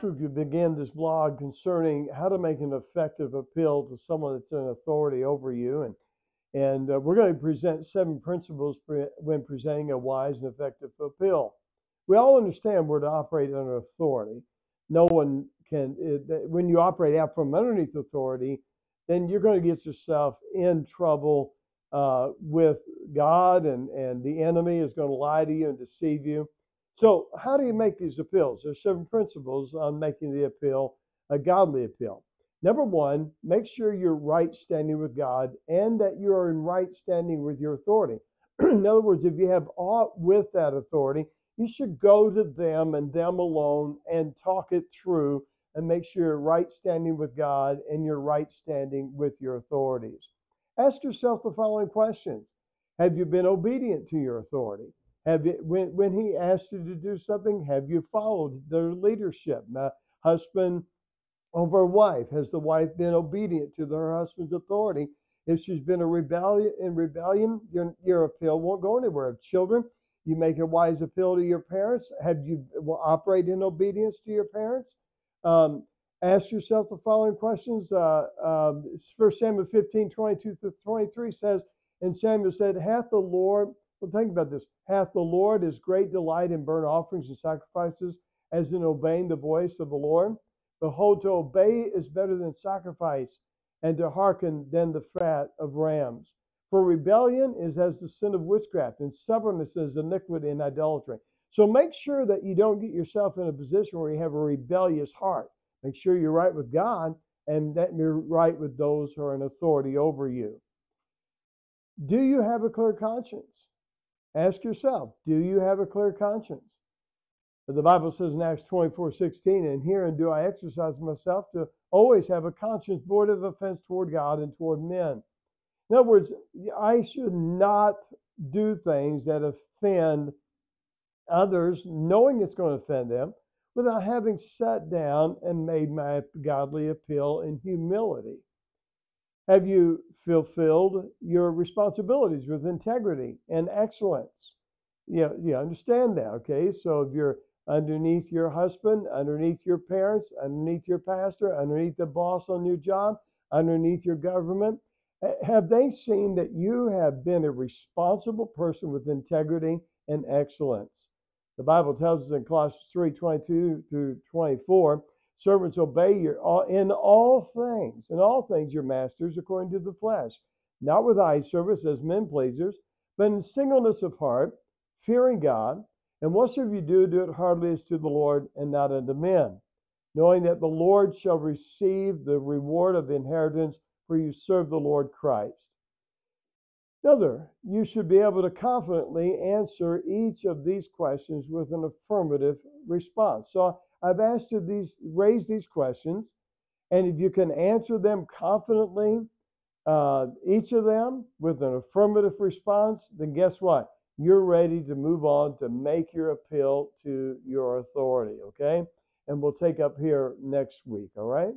Last week we began this vlog concerning how to make an effective appeal to someone that's in authority over you, and and uh, we're going to present seven principles when presenting a wise and effective appeal. We all understand we're to operate under authority. No one can. It, when you operate out from underneath authority, then you're going to get yourself in trouble uh, with God, and and the enemy is going to lie to you and deceive you. So, how do you make these appeals? There's seven principles on making the appeal a godly appeal. Number one, make sure you're right standing with God and that you are in right standing with your authority. in other words, if you have aught with that authority, you should go to them and them alone and talk it through and make sure you're right standing with God and you're right standing with your authorities. Ask yourself the following questions Have you been obedient to your authority? Have you, when, when he asked you to do something, have you followed their leadership? My husband over wife. Has the wife been obedient to her husband's authority? If she's been a rebellion in rebellion, your, your appeal won't go anywhere. Children, you make a wise appeal to your parents. Have you operate in obedience to your parents? Um, ask yourself the following questions. Uh, um, 1 Samuel 15, 22 to 23 says, And Samuel said, Hath the Lord well, think about this. Hath the Lord his great delight in burnt offerings and sacrifices as in obeying the voice of the Lord? Behold, to obey is better than sacrifice, and to hearken than the fat of rams. For rebellion is as the sin of witchcraft, and stubbornness is iniquity and idolatry. So make sure that you don't get yourself in a position where you have a rebellious heart. Make sure you're right with God and that you're right with those who are in authority over you. Do you have a clear conscience? Ask yourself, do you have a clear conscience? The Bible says in Acts 24 16, and herein do I exercise myself to always have a conscience void of offense toward God and toward men. In other words, I should not do things that offend others, knowing it's going to offend them, without having sat down and made my godly appeal in humility. Have you fulfilled your responsibilities with integrity and excellence? Yeah, you understand that, okay? So if you're underneath your husband, underneath your parents, underneath your pastor, underneath the boss on your job, underneath your government, have they seen that you have been a responsible person with integrity and excellence? The Bible tells us in Colossians 3 22 through 24 Servants, obey your in all things, in all things your masters according to the flesh, not with eye service as men pleasers, but in singleness of heart, fearing God. And whatsoever you do, do it heartily as to the Lord and not unto men, knowing that the Lord shall receive the reward of inheritance, for you serve the Lord Christ. Another, you should be able to confidently answer each of these questions with an affirmative response. So I've asked you these, raise these questions, and if you can answer them confidently, uh, each of them with an affirmative response, then guess what? You're ready to move on to make your appeal to your authority, okay? And we'll take up here next week, all right?